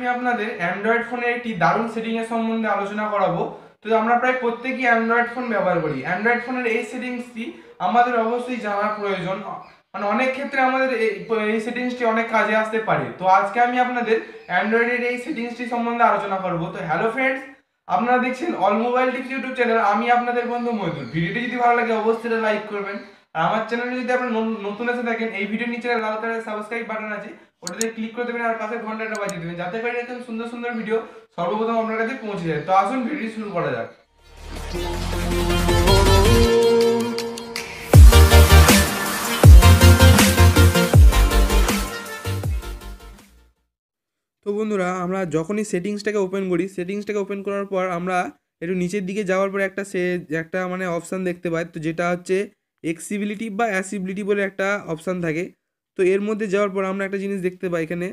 আমি আপনাদের অ্যান্ড্রয়েড ফোনের একটি দারুণ সেটিং এর সম্বন্ধে আলোচনা করাবো। তো আমরা প্রায় প্রত্যেকই অ্যান্ড্রয়েড ফোন ব্যবহার করি। অ্যান্ড্রয়েড ফোনের এই সেটিংসটি আমাদের অবশ্যই জানার প্রয়োজন। মানে অনেক ক্ষেত্রে আমাদের এই সেটিংসটি অনেক কাজে আসতে পারে। তো আজকে আমি আপনাদের অ্যান্ড্রয়েডের এই সেটিংসটি সম্বন্ধে আলোচনা করব। তো হ্যালো ফ্রেন্ডস আপনারা দেখছেন all mobile tips YouTube channel আমি আপনাদের বন্ধু মৈদুল ভিডিওটি যদি ভালো লাগে অবশ্যই লাইক করবেন। আমার চ্যানেলে যদি আপনারা ন- নতুন এসে থাকেন, এই ভিডিওর নিচে লাল কালারের সাবস্ক্রাইব বাটন আছে, ওটাতে ক্লিক করে দেবেন আর পাশে ঘন্টাটা বাজিয়ে দেবেন, যাতে করে এরকম সুন্দর সুন্দর ভিডিও সর্বপ্রথম আপনার কাছে পৌঁছে যায়। তো আসুন ভিডিও শুরু করা যাক। তো বন্ধুরা, আমরা যখনই সেটিংসটাকে ওপেন করি সেটিংসটাকে ওপেন করার পর আমরা একটু নিচের দিকে যাওয়ার পর একটা সে, একটা মানে অপশান দেখতে পাই, তো যেটা হচ্ছে এক্সিবিলিটি বা অ্যাসিবিলিটি বলে একটা অপশান থাকে। তো এর মধ্যে যাওয়ার পর আমরা একটা জিনিস দেখতে পাই এখানে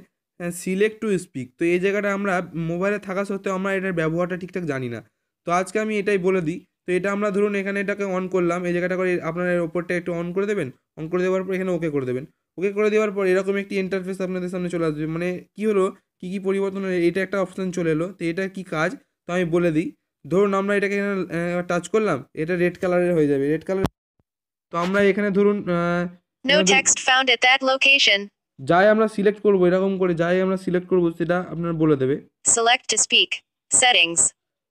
সিলেক্ট টু স্পিক তো এই জায়গাটা আমরা মোবাইলে থাকা সত্ত্বেও আমরা এটার ব্যবহারটা ঠিকঠাক জানি না। তো আজকে আমি এটাই বলে দিই, তো এটা আমরা ধরুন এখানে এটাকে অন করলাম, এই জায়গাটা করে আপনার ওপরটা একটু অন করে দেবেন অন করে দেওয়ার পর এখানে ওকে করে দেবেন। ওকে করে দেওয়ার পর এরকম একটি ইন্টারফেস আপনাদের সামনে চলে আসবে। মানে কি হলো, কী কী পরিবর্তন হলো, এটা একটা অপশান চলে এলো। তো এটা কি কাজ? তো আমি বলে দিই, ধরুন আমরা এটাকে এখানে টাচ করলাম, এটা রেড কালারের হয়ে যাবে। রেড কালার তো আমরা এখানে ধরুন ধরুন- text found at that location. যাই আমরা সিলেক্ট করব এরকম করে যাই আমরা সিলেক্ট করব সেটা আপনার বলে দেবে select to speak Settings.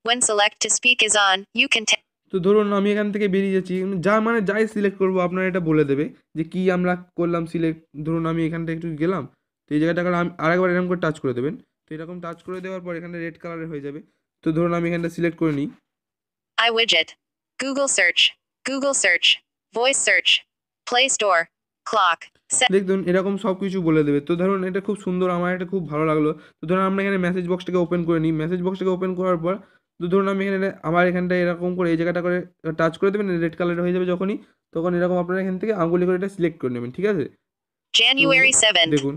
When select to speak is on, you can তো ধরুন আমি এখান থেকে বেরিয়ে যাচ্ছি যা মানে যাই সিলেক্ট করব আপনার এটা বলে দেবে যে কি আমরা করলাম সিলেক্ট ধরুন আমি এখানটা একটু গেলাম তো এই জায়গাটা আমি আরেকবার এরকম করে টাচ করে দেবেন তো এরকম টাচ করে দেওয়ার পর এখানে রেড কালারের হয়ে যাবে তো ধরুন আমি এখানটা সিলেক্ট করে নিই iWidget. Google search Google search. Voice search. Play Store. Clock. Set. দেখুন এরকম সব কিছু বলে দেবে তো ধরুন এটা খুব সুন্দর আমার এটা খুব ভালো লাগল তো ধরুন আমরা এখানে মেসেজ বক্সটাকে ওপেন করে নিই মেসেজ বক্সটাকে ওপেন করার পর তো ধরুন আমি এখানে আমার এখানটা এরকম করে এই জায়গাটা করে টাচ করে দেবেন রেড কালার হয়ে যাবে যখনই তখন এরকম আপনারা এখান থেকে আঙুলি করে এটা সিলেক্ট করে নেবেন ঠিক আছে January 7th. দেখুন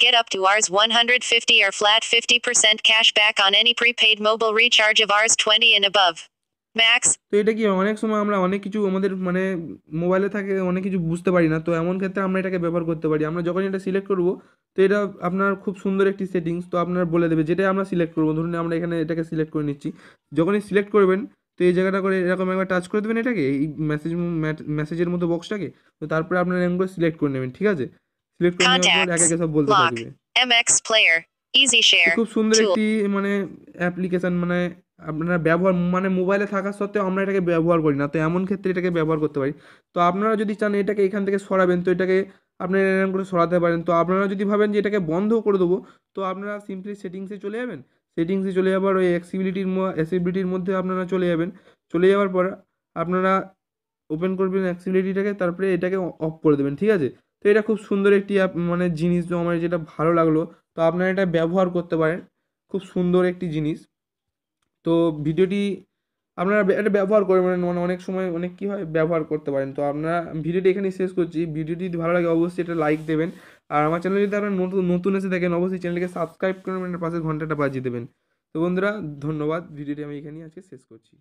Get up to Rs 150 or flat 50% cash back on any prepaid mobile recharge of Rs 20 and above. Max. তো এটা কি অনেক সময় আমরা অনেক কিছু আমাদের মানে মোবাইলে থাকে অনেক কিছু বুঝতে পারি না তো এমন ক্ষেত্রে আমরা এটাকে ব্যবহার করতে পারি আমরা যখন এটা সিলেক্ট করব তো এটা আপনার খুব সুন্দর একটি সেটিংস তো আপনার বলে দেবে যেটাই আমরা সিলেক্ট করব ধরুন আমরা এখানে এটাকে সিলেক্ট করে নিচ্ছি যখনই সিলেক্ট করবেন তো এই জায়গাটা করে এরকম একবার টাচ করে দেবেন এটাকে এই মেসেজ মেসেজের মতো বক্সটাকে তো তারপরে আপনার এরকম করে সিলেক্ট করে নেবেন ঠিক আছে সিলেক্ট করে নেওয়ার পর একে একে সব বলতে. থাকবে MX Player. তো Share. খুব সুন্দর একটি মানে অ্যাপ্লিকেশন মানে আপনারা ব্যবহার মানে মোবাইলে থাকা সত্ত্বেও আমরা এটাকে ব্যবহার করি না। তো এমন ক্ষেত্রে এটাকে ব্যবহার করতে পারি। তো আপনারা যদি চান এটাকে এখান থেকে সরাবেন তো এটাকে আপনারা এরকম করে সরাতে পারেন। তো আপনারা যদি ভাবেন যে এটাকে বন্ধ করে দেবো তো আপনারা সিম্পলি সেটিংসে চলে যাবেন। সেটিংসে চলে যাবার ওই অ্যাক্সিবিলিটির অ্যাসিবিলিটির মধ্যে আপনারা চলে যাবেন। চলে যাওয়ার পর আপনারা ওপেন করবেন অ্যাক্সিবিলিটিটাকে তারপরে এটাকে অফ করে দেবেন ঠিক আছে? তো এটা খুব সুন্দর একটি app, মানে জিনিস আমার যেটা ভালো লাগল। তো আপনারা এটা ব্যবহার করতে পারেন। খুব সুন্দর একটি জিনিস। তো ভিডিওটি আপনারা এটা ব্যবহার করবেন মানে অনেক সময় অনেক কী হয়, ব্যবহার করতে পারেন। তো আপনারা ভিডিওটি এখানেই শেষ করছি। ভিডিওটি ভালো লাগে অবশ্যই এটা লাইক দেবেন। আর আমার চ্যানেলে যদি আপনারা নতুন নতুন এসে থাকেন, অবশ্যই চ্যানেলকে সাবস্ক্রাইব করবেন পাশে ঘন্টাটা বাজিয়ে দেবেন। তো বন্ধুরা, ধন্যবাদ। ভিডিওটি আমি এখানেই আজকে শেষ করছি।